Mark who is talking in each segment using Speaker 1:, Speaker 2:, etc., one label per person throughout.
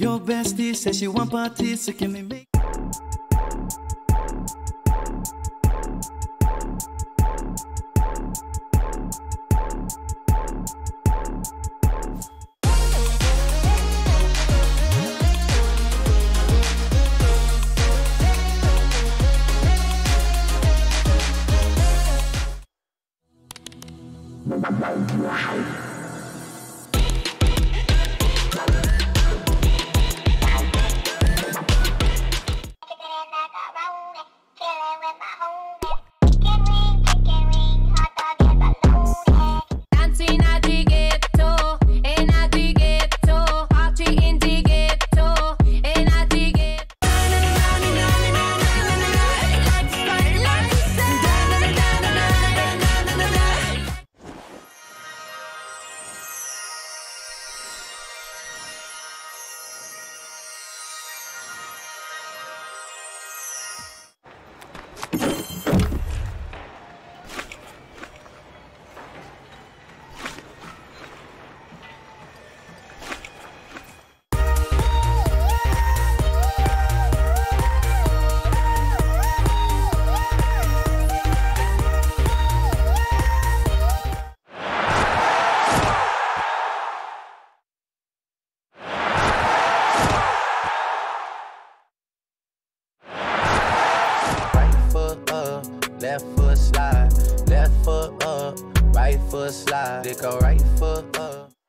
Speaker 1: Your bestie says she want party, so can we make
Speaker 2: left foot slide. Left foot up, right foot slide. They go right foot up.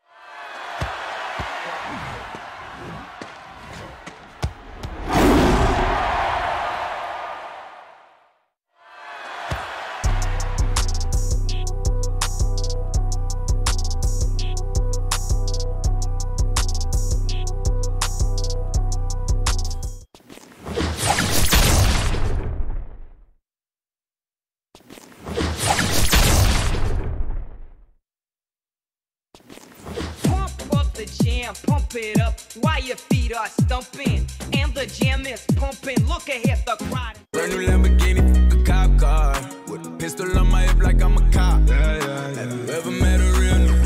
Speaker 3: The jam, pump it up while your feet are stumping. And the jam is pumping. Look ahead, the crowd.
Speaker 4: Brand new Lamborghini, f- a cop car. With a pistol on my hip like I'm a cop. Yeah, yeah, yeah. Have you ever met a real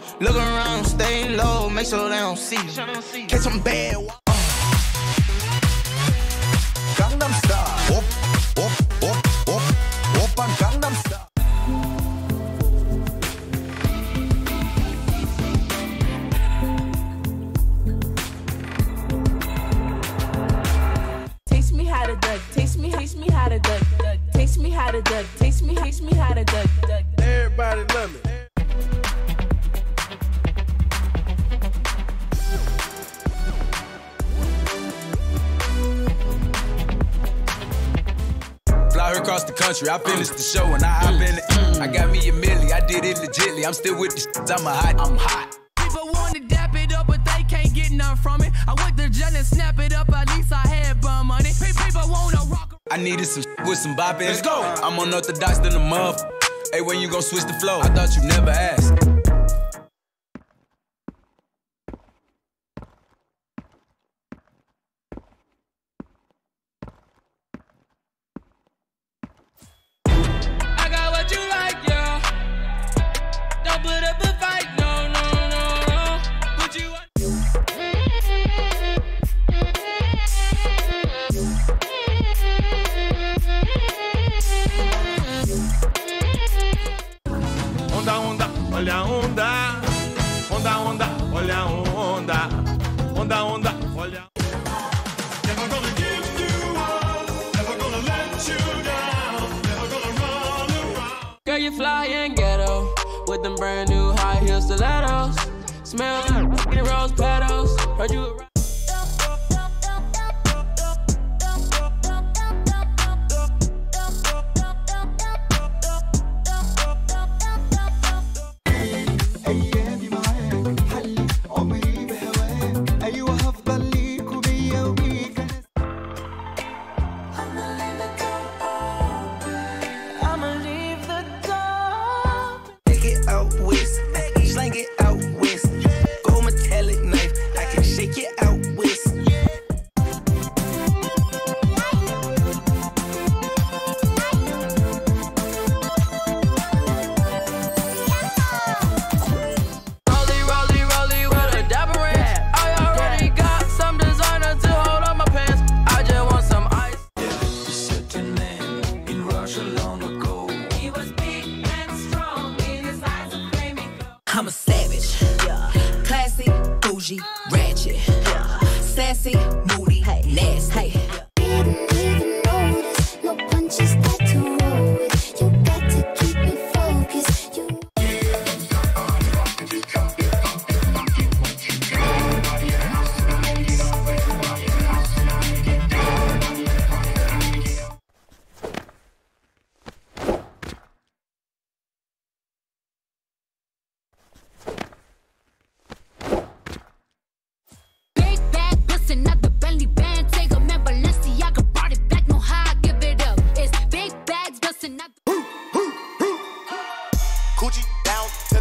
Speaker 2: that. Look around, stay low, make sure they don't see you. Catch some bad. wa-
Speaker 5: Gangnam Style. Op, op, op, op, oppan Gangnam Style.
Speaker 6: Taste me how to duck, taste me, taste me how to duck, duck. Taste me how to duck, taste me, taste me how to duck, duck.
Speaker 4: Everybody love me. Country, I finished the show and I hop in it. I got me a milli, I did it legitly. I'm still with the shit, I'm a hot, I'm hot.
Speaker 7: People wanna dap it up, but they can't get none from it. I went to jail and snap it up, at least I had bum money. People wanna rock.
Speaker 4: I needed some with some bop in Let's go. I'm unorthodox than a muff. Hey, when you gon' switch the flow? I thought you never asked.
Speaker 8: Around.
Speaker 7: Girl, you fly and ghetto with them brand new high heel stilettos. Smell like rose petals. Heard you.
Speaker 9: Sassy,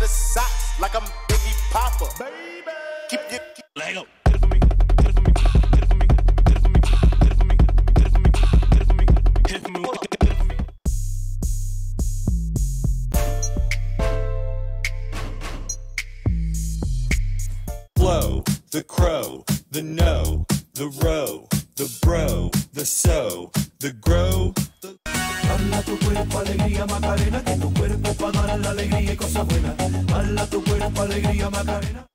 Speaker 10: the socks like I'm Biggie Papa. Baby. Keep your keep
Speaker 8: Lego.
Speaker 11: Flow, the crow, the no, the row, the bro, the so, the grow, the
Speaker 1: Bala tu cuerpo, alegría, Macarena, que tu cuerpo para dar la alegría y cosas buenas. Bala tu cuerpo, alegría, Macarena.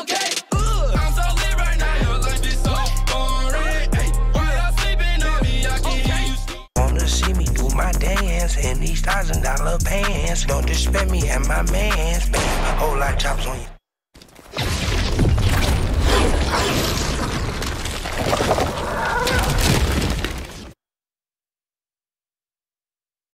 Speaker 7: Okay, ugh, I'm so lit right now. Your life is so boring. Hey, while you're sleeping on me, I can hear you snoring.
Speaker 2: Wanna see me do my dance in these thousand dollar pants. Don't disrespect me and my mans. Bam, whole lot chops on you.